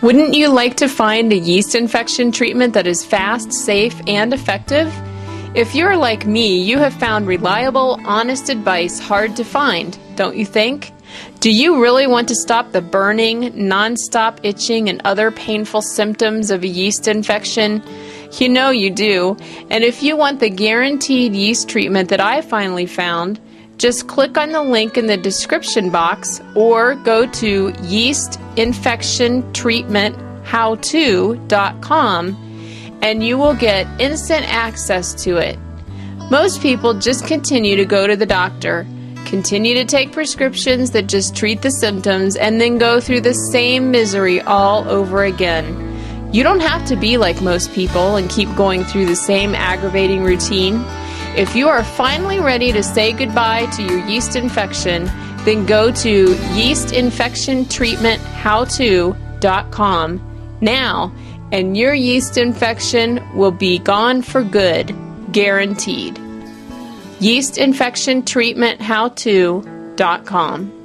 Wouldn't you like to find a yeast infection treatment that is fast, safe, and effective? If you're like me, you have found reliable, honest advice hard to find, don't you think? Do you really want to stop the burning, non-stop itching, and other painful symptoms of a yeast infection? You know you do. And if you want the guaranteed yeast treatment that I finally found, just click on the link in the description box or go to yeastinfectiontreatmenthowto.com and you will get instant access to it. Most people just continue to go to the doctor, continue to take prescriptions that just treat the symptoms, and then go through the same misery all over again. You don't have to be like most people and keep going through the same aggravating routine. If you are finally ready to say goodbye to your yeast infection, then go to yeastinfectiontreatmenthowto.com now, and your yeast infection will be gone for good, guaranteed. Yeastinfectiontreatmenthowto.com